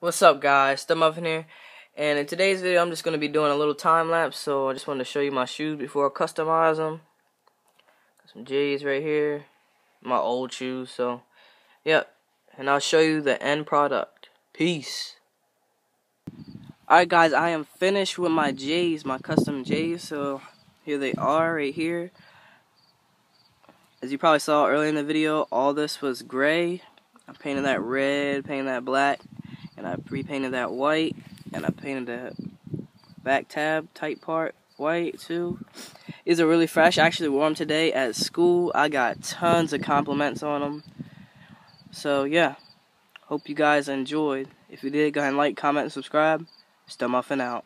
What's up guys, Muffin here, and in today's video I'm just going to be doing a little time lapse, so I just wanted to show you my shoes before I customize them. Got some J's right here, my old shoes, so yep, and I'll show you the end product. Peace. Alright guys, I am finished with my J's, my custom J's, so here they are right here. As you probably saw earlier in the video, all this was gray. I painted that red, painted that black and I repainted that white and I painted the back tab tight part white too. These are really fresh. I actually wore them today at school. I got tons of compliments on them. So yeah, hope you guys enjoyed. If you did, go ahead and like, comment, and subscribe. Still Muffin out.